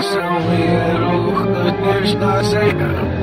Cały ruch dniesz na zegar